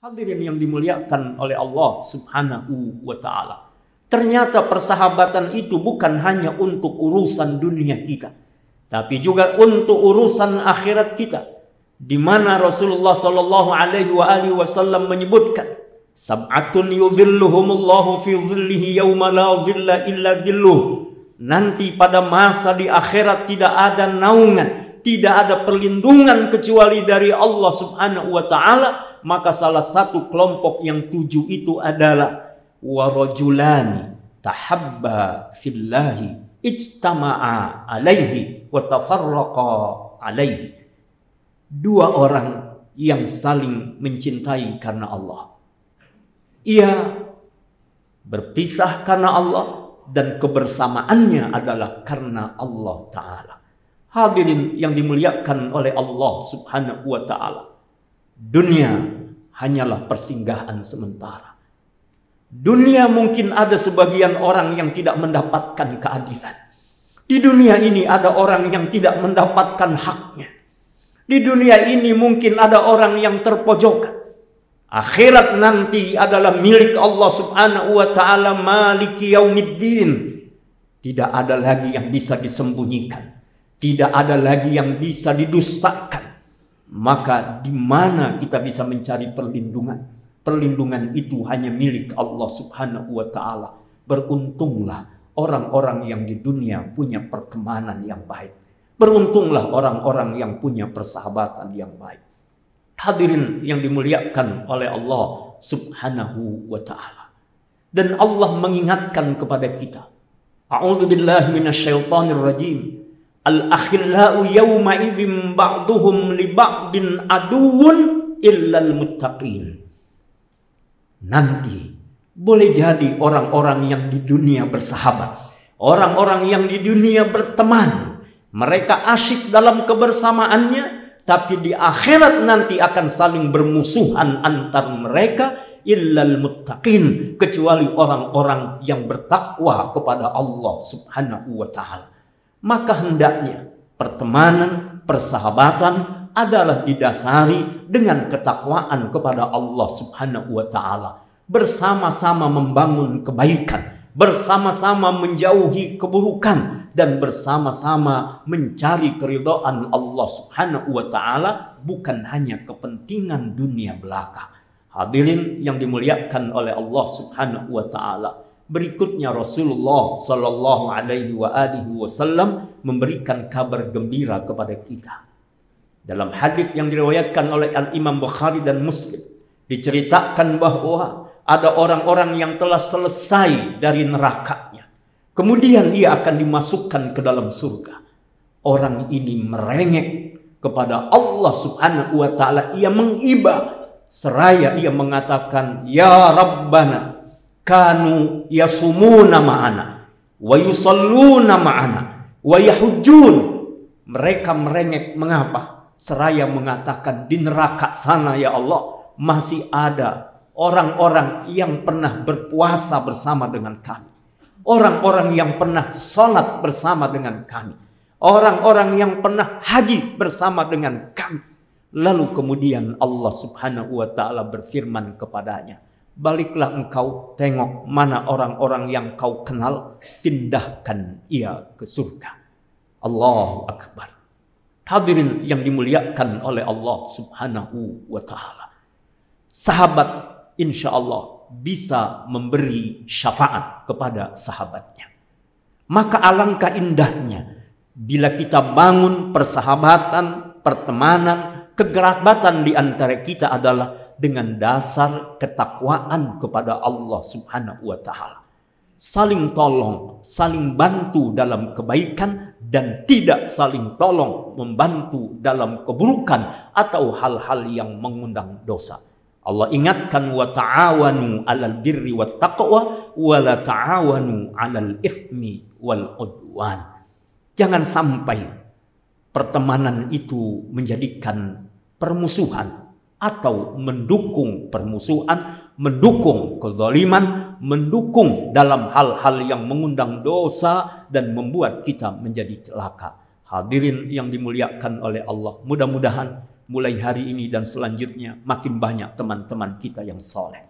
Hadirin yang dimuliakan oleh Allah Subhanahu wa taala. Ternyata persahabatan itu bukan hanya untuk urusan dunia kita, tapi juga untuk urusan akhirat kita. Di mana Rasulullah sallallahu alaihi wasallam menyebutkan, "Sab'atun yudhilluhumullahu fi dhillihi yauma la dhilla illa dhilluh." Nanti pada masa di akhirat tidak ada naungan, tidak ada perlindungan kecuali dari Allah Subhanahu wa taala maka salah satu kelompok yang tujuh itu adalah warajulani tahabba fillahi ijtama'a alaihi wa tafarraqa alaihi. Dua orang yang saling mencintai karena Allah. Ia berpisah karena Allah dan kebersamaannya adalah karena Allah taala. Hadirin yang dimuliakan oleh Allah Subhanahu wa taala Dunia hanyalah persinggahan sementara. Dunia mungkin ada sebagian orang yang tidak mendapatkan keadilan. Di dunia ini ada orang yang tidak mendapatkan haknya. Di dunia ini mungkin ada orang yang terpojokan. Akhirat nanti adalah milik Allah Subhanahu wa taala Maliki Yaumiddin. Tidak ada lagi yang bisa disembunyikan. Tidak ada lagi yang bisa didustakan maka di mana kita bisa mencari perlindungan? Perlindungan itu hanya milik Allah Subhanahu wa taala. Beruntunglah orang-orang yang di dunia punya pertemanan yang baik. Beruntunglah orang-orang yang punya persahabatan yang baik. Hadirin yang dimuliakan oleh Allah Subhanahu wa taala. Dan Allah mengingatkan kepada kita. A'udzubillahi minasyaitonirrajim. Al-akhillau yawma idzim ba'duhum li ba'din aduun illal muttaqin. Nanti boleh jadi orang-orang yang di dunia bersahabat, orang-orang yang di dunia berteman, mereka asyik dalam kebersamaannya, tapi di akhirat nanti akan saling bermusuhan antar mereka illal muttaqin kecuali orang-orang yang bertakwa kepada Allah Subhanahu wa taala maka hendaknya pertemanan, persahabatan adalah didasari dengan ketakwaan kepada Allah Subhanahu wa taala. Bersama-sama membangun kebaikan, bersama-sama menjauhi keburukan dan bersama-sama mencari keridhaan Allah Subhanahu wa taala bukan hanya kepentingan dunia belaka. Hadirin yang dimuliakan oleh Allah Subhanahu wa taala. Berikutnya Rasulullah Shallallahu Alaihi Wasallam memberikan kabar gembira kepada kita. Dalam hadis yang diriwayatkan oleh Al Imam Bukhari dan Muslim diceritakan bahwa ada orang-orang yang telah selesai dari nerakanya. Kemudian ia akan dimasukkan ke dalam surga. Orang ini merengek kepada Allah Subhanahu wa taala. Ia mengiba seraya ia mengatakan, "Ya Rabbana, kanu yasumuna ma'ana wa yusalluna ma'ana wa yahujjun. Mereka merengek mengapa? Seraya mengatakan di neraka sana ya Allah masih ada orang-orang yang pernah berpuasa bersama dengan kami. Orang-orang yang pernah sholat bersama dengan kami. Orang-orang yang pernah haji bersama dengan kami. Lalu kemudian Allah subhanahu wa ta'ala berfirman kepadanya baliklah engkau tengok mana orang-orang yang kau kenal, pindahkan ia ke surga. Allahu Akbar. Hadirin yang dimuliakan oleh Allah Subhanahu wa taala. Sahabat insya Allah bisa memberi syafaat kepada sahabatnya. Maka alangkah indahnya bila kita bangun persahabatan, pertemanan, kegerabatan di antara kita adalah dengan dasar ketakwaan kepada Allah Subhanahu wa taala. Saling tolong, saling bantu dalam kebaikan dan tidak saling tolong membantu dalam keburukan atau hal-hal yang mengundang dosa. Allah ingatkan wa ta'awanu 'alal birri wat taqwa wa la ta'awanu 'alal ithmi wal udwan. Jangan sampai pertemanan itu menjadikan permusuhan atau mendukung permusuhan, mendukung kezaliman, mendukung dalam hal-hal yang mengundang dosa dan membuat kita menjadi celaka. Hadirin yang dimuliakan oleh Allah, mudah-mudahan mulai hari ini dan selanjutnya makin banyak teman-teman kita yang soleh.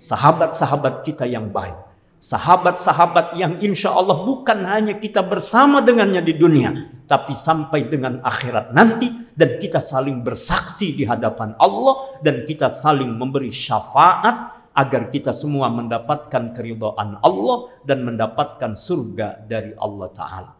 Sahabat-sahabat kita yang baik. Sahabat-sahabat yang insya Allah bukan hanya kita bersama dengannya di dunia. Tapi sampai dengan akhirat nanti. Dan kita saling bersaksi di hadapan Allah. Dan kita saling memberi syafaat. Agar kita semua mendapatkan keridhaan Allah. Dan mendapatkan surga dari Allah Ta'ala.